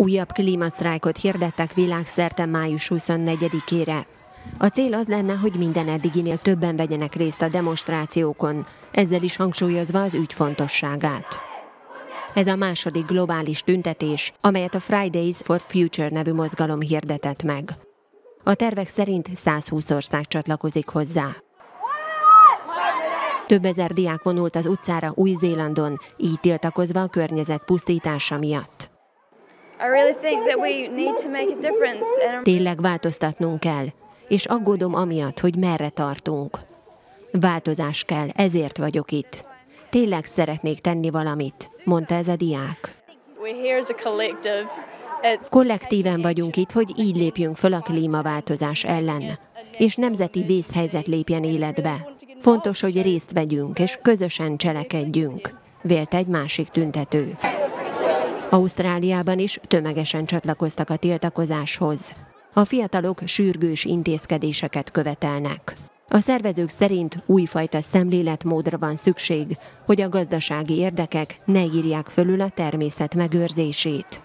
Újabb klímasztrájkot hirdettek világszerte május 24-ére. A cél az lenne, hogy minden eddiginél többen vegyenek részt a demonstrációkon, ezzel is hangsúlyozva az ügy fontosságát. Ez a második globális tüntetés, amelyet a Fridays for Future nevű mozgalom hirdetett meg. A tervek szerint 120 ország csatlakozik hozzá. Több ezer diák vonult az utcára Új-Zélandon, így tiltakozva a környezet pusztítása miatt. Tényleg változtatnunk kell, és aggódom amiatt, hogy merre tartunk. Változás kell, ezért vagyok itt. Tényleg szeretnék tenni valamit, mondta ez a diák. Kollektíven vagyunk itt, hogy így lépjünk föl a klímaváltozás ellen, és nemzeti vészhelyzet lépjen életbe. Fontos, hogy részt vegyünk, és közösen cselekedjünk, vélt egy másik tüntető. Ausztráliában is tömegesen csatlakoztak a tiltakozáshoz. A fiatalok sürgős intézkedéseket követelnek. A szervezők szerint újfajta szemléletmódra van szükség, hogy a gazdasági érdekek ne írják fölül a természet megőrzését.